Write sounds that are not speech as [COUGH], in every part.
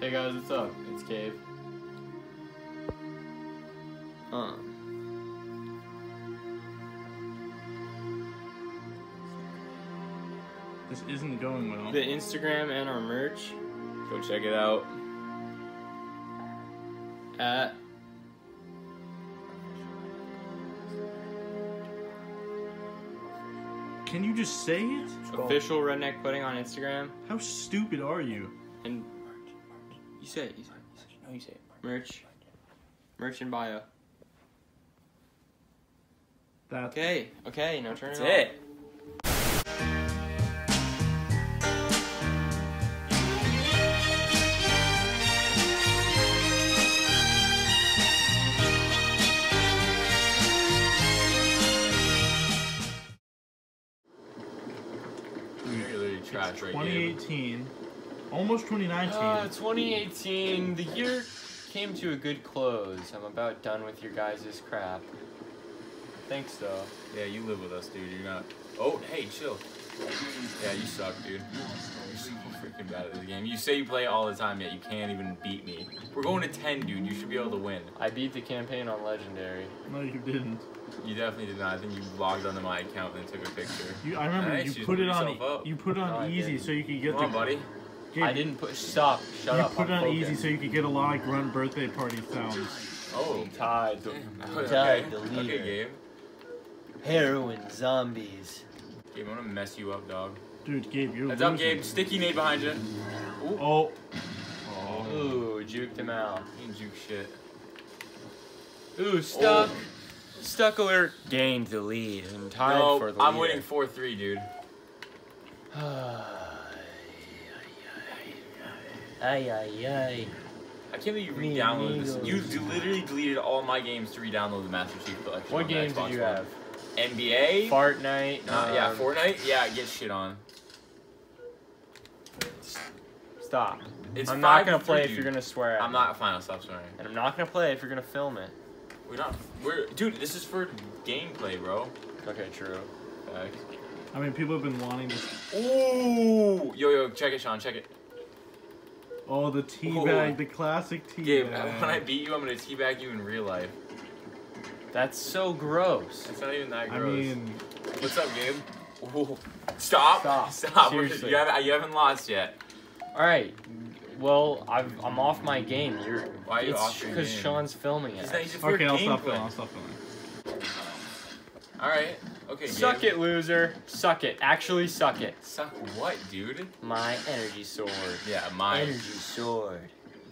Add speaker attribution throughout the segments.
Speaker 1: Hey guys, what's up? It's Cave. Uh.
Speaker 2: This isn't going well.
Speaker 1: The Instagram and our merch
Speaker 3: Go check it out.
Speaker 1: at
Speaker 2: Can you just say it?
Speaker 1: official redneck pudding on Instagram.
Speaker 2: How stupid are you?
Speaker 1: And you say it. You say it. You say it. No, you say it. Merch. Merch and bio.
Speaker 2: That
Speaker 1: Okay. Okay. Now turn
Speaker 3: That's
Speaker 1: it.
Speaker 3: it. You're literally right
Speaker 2: 2018, almost 2019.
Speaker 1: Uh, 2018. The year came to a good close. I'm about done with your guys' crap. Thanks though.
Speaker 3: Yeah, you live with us, dude. You're not. Oh, hey, chill. Yeah, you suck, dude. You're so freaking bad at this game. You say you play all the time, yet you can't even beat me. We're going to 10, dude. You should be able to win.
Speaker 1: I beat the campaign on legendary.
Speaker 2: no, you didn't.
Speaker 3: You definitely did not. I think you logged onto my account and took a picture.
Speaker 2: You, I remember
Speaker 3: Nice,
Speaker 2: you
Speaker 3: you
Speaker 2: put it on. You put it on easy
Speaker 1: didn't.
Speaker 2: so you could get
Speaker 3: Come on,
Speaker 2: the.
Speaker 3: buddy.
Speaker 2: Gabe,
Speaker 1: I didn't put. Stop. Shut
Speaker 2: you
Speaker 1: up.
Speaker 2: put it
Speaker 1: I'm
Speaker 2: on easy so you could get a lot of grunt birthday party sounds.
Speaker 3: Oh.
Speaker 1: Tied.
Speaker 3: Okay.
Speaker 1: Tied the
Speaker 3: Okay,
Speaker 1: leader.
Speaker 3: Gabe.
Speaker 1: Heroin zombies.
Speaker 3: Gabe, I'm gonna mess you up, dog.
Speaker 2: Dude, Gabe, you're
Speaker 3: Heads up,
Speaker 2: losing.
Speaker 3: Gabe. Sticky nade behind you.
Speaker 2: Oh. Oh.
Speaker 1: Ooh, juked him out.
Speaker 3: You can juke shit.
Speaker 1: Ooh, oh. stuck. Stuck alert. Gained the lead and tied
Speaker 3: no,
Speaker 1: for the
Speaker 3: I'm
Speaker 1: leader.
Speaker 3: winning 4-3, dude. [SIGHS] [SIGHS] [SIGHS]
Speaker 1: Ay ay ay.
Speaker 3: I can't believe you re-downloaded this. You literally deleted all my games to re-download the Master Chief Collection.
Speaker 1: What
Speaker 3: on the
Speaker 1: games
Speaker 3: Xbox
Speaker 1: did you
Speaker 3: One.
Speaker 1: have?
Speaker 3: NBA?
Speaker 1: Fortnite.
Speaker 3: Uh, yeah,
Speaker 1: um,
Speaker 3: Fortnite? Yeah, get shit on.
Speaker 1: Stop.
Speaker 3: It's
Speaker 1: I'm not gonna play
Speaker 3: three,
Speaker 1: if you're gonna swear at
Speaker 3: I'm
Speaker 1: me.
Speaker 3: not fine. I'll stop swearing.
Speaker 1: And I'm not gonna play if you're gonna film it.
Speaker 3: We're not. We're dude. This is for gameplay, bro.
Speaker 1: Okay, true.
Speaker 3: Facts.
Speaker 2: I mean, people have been wanting to.
Speaker 3: Ooh, yo, yo, check it, Sean. Check it.
Speaker 2: Oh, the
Speaker 3: Ooh.
Speaker 2: teabag, the classic teabag.
Speaker 3: Gabe, when I beat you, I'm gonna teabag you in real life.
Speaker 1: That's so gross.
Speaker 3: It's not even that gross.
Speaker 2: I mean,
Speaker 3: What's up, Gabe? Ooh. Stop.
Speaker 1: Stop. [LAUGHS]
Speaker 3: Stop. We're-
Speaker 1: Seriously.
Speaker 3: You haven't, you haven't lost yet.
Speaker 1: All right. Well, I've, I'm off my game. You're.
Speaker 3: Why are you
Speaker 1: it's
Speaker 3: off your
Speaker 1: because? Sean's filming
Speaker 3: He's
Speaker 1: it.
Speaker 3: not, he's
Speaker 2: okay, I'll stop filming. I'll stop filming.
Speaker 3: All right. Okay.
Speaker 1: Suck
Speaker 3: Gabe.
Speaker 1: it, loser. Suck it. Actually, suck it.
Speaker 3: Suck what, dude?
Speaker 1: My energy sword.
Speaker 3: Yeah, mine.
Speaker 1: Energy sword.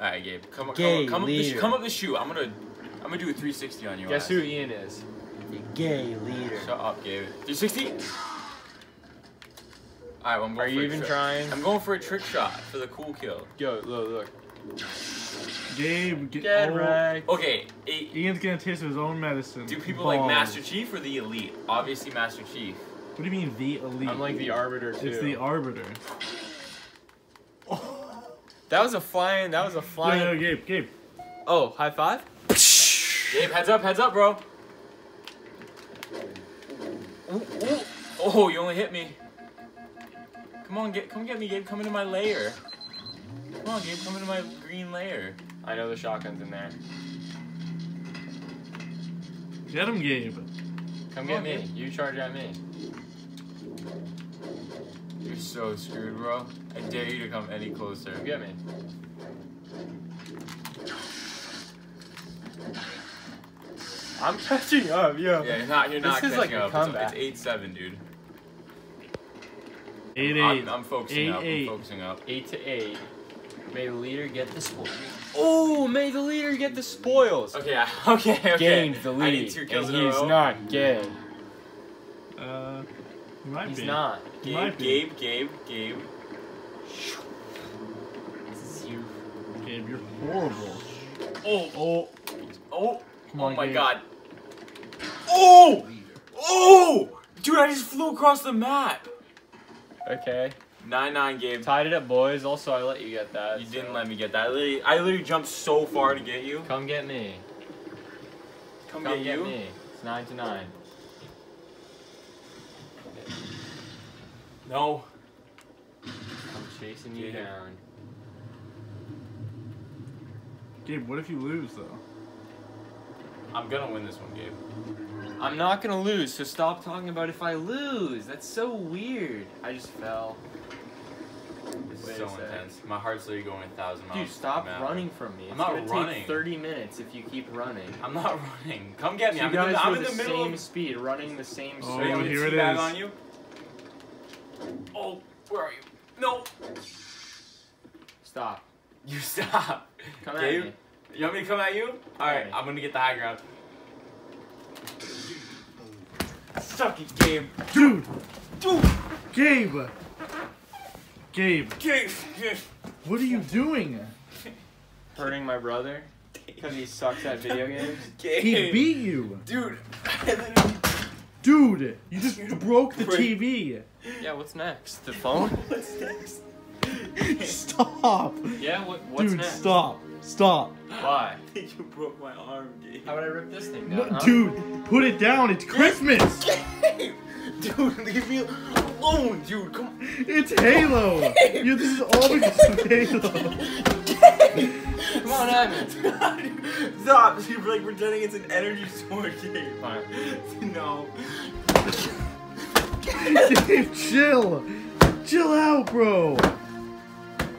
Speaker 3: All right, Gabe. Come,
Speaker 1: Gay
Speaker 3: come, come up the
Speaker 1: leader.
Speaker 3: come up the shoe. I'm gonna, I'm gonna do a 360 on you.
Speaker 1: Guess who Ian is? The gay leader.
Speaker 3: Shut up, Gabe. 360. All right, well, I'm going
Speaker 1: Are
Speaker 3: for
Speaker 1: you
Speaker 3: a
Speaker 1: even
Speaker 3: trick-
Speaker 1: trying?
Speaker 3: I'm going for a trick shot for the cool kill.
Speaker 1: Yo, look, look.
Speaker 2: Gabe, get,
Speaker 1: Get
Speaker 2: oh,
Speaker 1: wrecked.
Speaker 3: Okay, eight.
Speaker 2: Ian's gonna taste his own medicine.
Speaker 3: Do people like Master Chief or the Elite? Obviously, Master Chief.
Speaker 2: What do you mean the elite?
Speaker 1: I'm like the arbiter too.
Speaker 2: It's the arbiter. [LAUGHS]
Speaker 1: that was a flying. That was a
Speaker 2: No,
Speaker 1: flying.
Speaker 2: no, Gabe, Gabe.
Speaker 1: Oh, high five.
Speaker 3: Gabe, heads up, heads up, bro. Ooh, ooh. Oh, you only hit me. Come on, get, come get me, Gabe. Come into my lair. Come on, Gabe. Come into my green lair.
Speaker 1: I know the shotgun's in there.
Speaker 2: Get him, Gabe.
Speaker 1: Come
Speaker 3: Come
Speaker 1: get
Speaker 3: on,
Speaker 1: me. You charge at me.
Speaker 3: You're so screwed, bro. I dare you to come any closer.
Speaker 1: Come get me. I'm catching up, yo.
Speaker 3: Yeah, you're not. You're
Speaker 1: This
Speaker 3: not
Speaker 1: is
Speaker 3: catching
Speaker 1: like
Speaker 3: up. It's-
Speaker 1: comeback.
Speaker 3: It's eight seven, dude.
Speaker 2: Eight eight.
Speaker 3: I'm, I'm focusing
Speaker 2: Eight,
Speaker 3: up.
Speaker 2: eight.
Speaker 3: I'm focusing up.
Speaker 1: Eight to eight. May the leader get the spoils. Oh, may the leader get the spoils.
Speaker 3: Okay, I- [LAUGHS] okay, okay.
Speaker 1: Gained the lead,
Speaker 3: I need two kills
Speaker 1: and
Speaker 3: in a
Speaker 1: he's
Speaker 3: row.
Speaker 1: not gay.
Speaker 2: Uh, he might
Speaker 1: He's
Speaker 2: be.
Speaker 1: not.
Speaker 3: Gabe,
Speaker 2: might be.
Speaker 3: Gabe, Gabe, Gabe.
Speaker 1: This is you.
Speaker 2: Gabe, you're horrible.
Speaker 3: Oh,
Speaker 2: Oh,
Speaker 3: oh,
Speaker 2: come
Speaker 3: oh
Speaker 2: on,
Speaker 3: my
Speaker 2: Gabe.
Speaker 3: god. Oh! Oh! Dude, I just flew across the map.
Speaker 1: Okay.
Speaker 3: 9-9, Gabe.
Speaker 1: Tied it up, boys. Also, I let you get that.
Speaker 3: You
Speaker 1: so-
Speaker 3: didn't let me get that. I literally, I literally jumped so far to get you.
Speaker 1: Come get me.
Speaker 3: Come,
Speaker 1: Come
Speaker 3: get,
Speaker 1: get
Speaker 3: you.
Speaker 1: me. It's nine to nine.
Speaker 3: No.
Speaker 1: I'm chasing you
Speaker 3: Yeah.
Speaker 1: down.
Speaker 2: Gabe, what if you lose though?
Speaker 3: I'm gonna win this one, Gabe.
Speaker 1: I'm not gonna lose, so stop talking about if I lose. That's so weird. I just fell.
Speaker 3: This
Speaker 1: Wait
Speaker 3: is
Speaker 1: a
Speaker 3: so
Speaker 1: sec.
Speaker 3: intense. My heart's literally going a thousand miles.
Speaker 1: Dude, stop
Speaker 3: an
Speaker 1: running from me. It's
Speaker 3: I'm not
Speaker 1: gonna
Speaker 3: running.
Speaker 1: take 30 minutes if you keep running.
Speaker 3: I'm not [LAUGHS] running. Come get me.
Speaker 1: you
Speaker 3: I'm in
Speaker 1: guys
Speaker 3: the, I'm in
Speaker 1: the,
Speaker 3: the middle
Speaker 1: same
Speaker 3: of
Speaker 1: speed, running the same
Speaker 2: Oh,
Speaker 3: you
Speaker 1: speed.
Speaker 3: gonna
Speaker 2: here it
Speaker 3: teabag
Speaker 2: is.
Speaker 3: on you? Oh, where are you? No.
Speaker 1: Stop.
Speaker 3: You [LAUGHS] stop.
Speaker 1: Come
Speaker 3: Gabe?
Speaker 1: at me.
Speaker 3: You want me to come at you? Alright,
Speaker 1: Okay.
Speaker 3: I'm gonna get the high ground. Suck it, Gabe.
Speaker 2: Dude,
Speaker 3: Dude,
Speaker 2: Gabe. Gabe,
Speaker 3: Gabe. Gabe.
Speaker 2: what are you doing?
Speaker 1: Hurting my brother because he sucks at video [LAUGHS] games.
Speaker 3: Gabe.
Speaker 2: He beat you.
Speaker 3: Dude,
Speaker 2: Dude, you just [LAUGHS] broke the
Speaker 3: Break-
Speaker 2: TV.
Speaker 1: Yeah, what's next? The phone? [LAUGHS]
Speaker 3: What's next?
Speaker 2: Stop.
Speaker 1: Yeah, what, what's
Speaker 2: Dude,
Speaker 1: next?
Speaker 2: stop. Stop.
Speaker 1: Why?
Speaker 3: I think you broke my arm, Gabe.
Speaker 1: How would I rip this thing
Speaker 2: No,
Speaker 1: huh?
Speaker 2: Dude, put it down. It's Christmas.
Speaker 3: Gabe! [LAUGHS] Dude, leave me alone, dude. Come on.
Speaker 2: It's Halo. You, this is all because of [LAUGHS] Halo.
Speaker 1: Come on at me. [LAUGHS]
Speaker 3: Stop! You're like pretending it's an energy sword, Gabe.
Speaker 1: Fine.
Speaker 3: No.
Speaker 2: Dave, chill. Chill out, bro.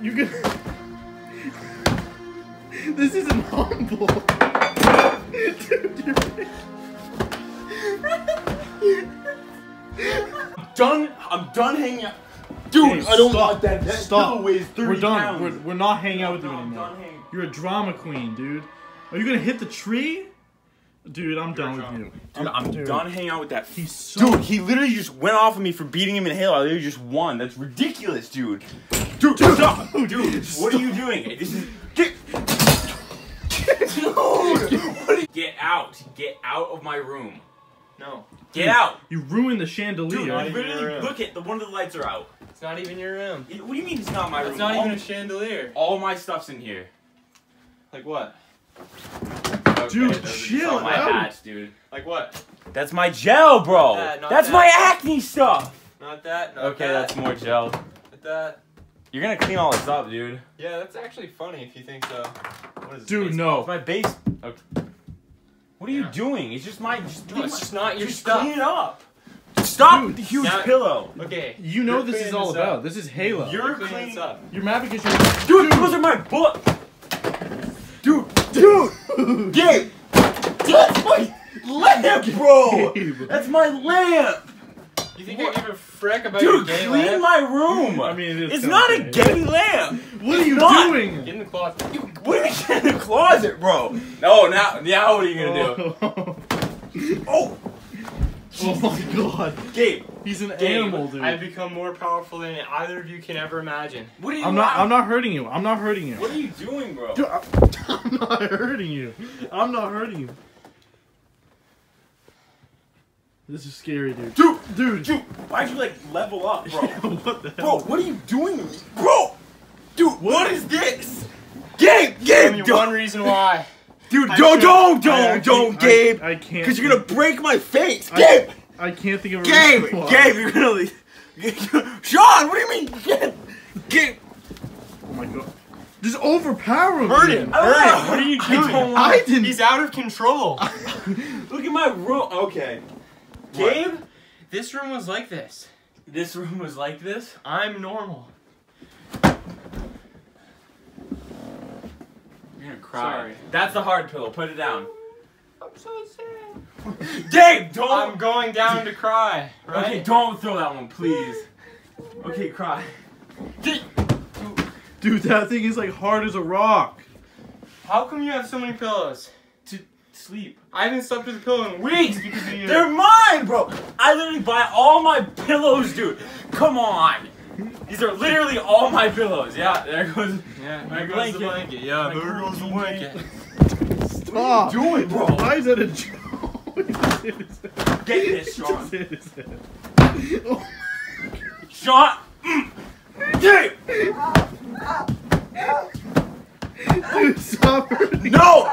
Speaker 2: You can. This isn't humble. Dude, you're... [LAUGHS]
Speaker 3: Done. I'm done hanging out. Dude,
Speaker 2: Hey,
Speaker 3: I don't
Speaker 2: stop.
Speaker 3: want that. That
Speaker 2: Stop.
Speaker 3: weighs 30
Speaker 2: We're done.
Speaker 3: pounds.
Speaker 2: We're, we're not hanging out with you
Speaker 3: No, I'm
Speaker 2: anymore.
Speaker 3: done.
Speaker 2: You're a drama queen, dude. Are you gonna hit the tree? Dude, I'm done with you.
Speaker 3: Dude, I'm
Speaker 2: dude.
Speaker 3: done hanging out with that.
Speaker 2: He's so.
Speaker 3: Dude, he literally just went off of me for beating him in Halo. I literally just won. That's ridiculous, dude. Dude, stop. [LAUGHS] Dude, what are you doing? This is get. [LAUGHS] Dude, what are get out. Get out of my room.
Speaker 1: No,
Speaker 3: Get out.
Speaker 2: You ruined the
Speaker 3: Dude,
Speaker 2: chandelier.
Speaker 1: not even
Speaker 3: literally,
Speaker 1: your room.
Speaker 3: look at the one of the lights are out.
Speaker 1: it's not even your room.
Speaker 3: What do you mean it's not my room?
Speaker 1: It's not
Speaker 3: all,
Speaker 1: even a chandelier.
Speaker 3: all my stuff's in here.
Speaker 1: Like what?
Speaker 3: Okay,
Speaker 2: Dude,
Speaker 3: those
Speaker 2: chill
Speaker 3: all my
Speaker 2: out.
Speaker 3: hats, dude.
Speaker 1: Like what?
Speaker 3: That's my gel, bro.
Speaker 1: Not that, not
Speaker 3: that's
Speaker 1: that.
Speaker 3: my acne stuff.
Speaker 1: Not that. Not
Speaker 3: Okay,
Speaker 1: that.
Speaker 3: that's more gel.
Speaker 1: Not that.
Speaker 3: You're gonna clean all this up, dude.
Speaker 1: Yeah, that's actually funny if you think so. What is
Speaker 2: Dude,
Speaker 1: this?
Speaker 2: no.
Speaker 3: It's my base. Okay. What are you doing? It's just my. Just,
Speaker 1: No, it's
Speaker 3: my-
Speaker 1: just not your
Speaker 3: just
Speaker 1: stuff.
Speaker 3: clean it up. Stop
Speaker 2: Dude,
Speaker 3: the huge
Speaker 1: now-
Speaker 3: pillow.
Speaker 1: Okay.
Speaker 2: You know
Speaker 1: You're
Speaker 2: this is all
Speaker 1: this
Speaker 2: about.
Speaker 1: up.
Speaker 2: This is Halo.
Speaker 3: You're
Speaker 1: You're cleaning
Speaker 3: cleaning
Speaker 1: this up.
Speaker 2: You're mad because you're.
Speaker 3: Dude, those are my book. Dude, dude, [LAUGHS] Gabe. That's my lamp, bro.
Speaker 2: Gabe.
Speaker 3: That's my lamp.
Speaker 1: You think
Speaker 3: What?
Speaker 1: I give a frick about your
Speaker 3: Dude,
Speaker 1: gay
Speaker 3: clean
Speaker 1: lamp?
Speaker 3: my room.
Speaker 2: I mean, it is
Speaker 3: it's
Speaker 2: kinda
Speaker 3: not a
Speaker 2: gay.
Speaker 3: gay lamp.
Speaker 2: What are you
Speaker 3: not.
Speaker 1: Get
Speaker 2: doing?
Speaker 1: in the closet.
Speaker 3: What do you get in the closet, bro? No, now, now what are you gonna do?
Speaker 2: Oh.
Speaker 3: Oh, [LAUGHS]
Speaker 2: oh my god.
Speaker 3: Gabe,
Speaker 2: He's an
Speaker 3: Gabe,
Speaker 2: animal, dude.
Speaker 1: I've become more powerful than either of you can ever imagine.
Speaker 3: what are you?
Speaker 2: I'm not. I'm not hurting you. I'm not hurting you.
Speaker 3: What are you doing, bro?
Speaker 2: Dude, I- [LAUGHS] I'm not hurting you. I'm not hurting you. This is scary, dude.
Speaker 3: Dude,
Speaker 2: Dude.
Speaker 3: dude, why'd you like level up, bro? [LAUGHS]
Speaker 2: what the
Speaker 3: Bro, what are you doing? Bro! Dude, what is this? Gabe,
Speaker 1: Only
Speaker 3: Gabe,
Speaker 1: one
Speaker 3: don't,
Speaker 1: reason why.
Speaker 3: dude,
Speaker 2: I
Speaker 3: don't,
Speaker 2: can't-
Speaker 3: don't,
Speaker 2: I
Speaker 3: don't, don't,
Speaker 2: I-
Speaker 3: Gabe,
Speaker 2: I, can't.
Speaker 3: because you're gonna break my face,
Speaker 2: I-
Speaker 3: Gabe,
Speaker 2: I can't think of a
Speaker 3: Gabe,
Speaker 2: reason why.
Speaker 3: Gabe, you're gonna leave. [LAUGHS] Sean, what do you mean, Gabe? Gabe,
Speaker 2: Oh my god. Just overpower him.
Speaker 1: Hurt him.
Speaker 3: I
Speaker 1: Hurt him. What are you doing?
Speaker 3: don't
Speaker 2: I didn't.
Speaker 1: He's out of control. [LAUGHS]
Speaker 3: look at my room. Okay, Gabe,
Speaker 1: this room was like this.
Speaker 3: this room was like this.
Speaker 1: I'm normal.
Speaker 3: You're gonna cry.
Speaker 1: Sorry.
Speaker 3: That's the hard pillow. Put it down.
Speaker 1: I'm so sad.
Speaker 3: Gabe, don't.
Speaker 1: I'm going down to cry. Right?
Speaker 3: Okay, don't throw that one, please. Okay, cry.
Speaker 2: Dude, that thing is like hard as a rock.
Speaker 1: How come you have so many pillows?
Speaker 3: To sleep.
Speaker 1: I haven't slept with a pillow in weeks because of you.
Speaker 3: They're mine, bro. I literally buy all my pillows, dude. Come on. These are literally all my pillows. Yeah, there goes.
Speaker 1: yeah,
Speaker 3: My
Speaker 1: there goes
Speaker 3: blanket.
Speaker 1: the blanket. Yeah,
Speaker 3: My
Speaker 1: there goes the
Speaker 3: cool
Speaker 1: blanket.
Speaker 2: Stop.
Speaker 3: doing, bro?
Speaker 2: Why is that a joke? Just hit his.
Speaker 3: Get this, Sean. [LAUGHS]
Speaker 2: Just hit his head. Oh,
Speaker 3: Sean. Mm. Gabe.
Speaker 2: dude, stop hurting.
Speaker 3: No.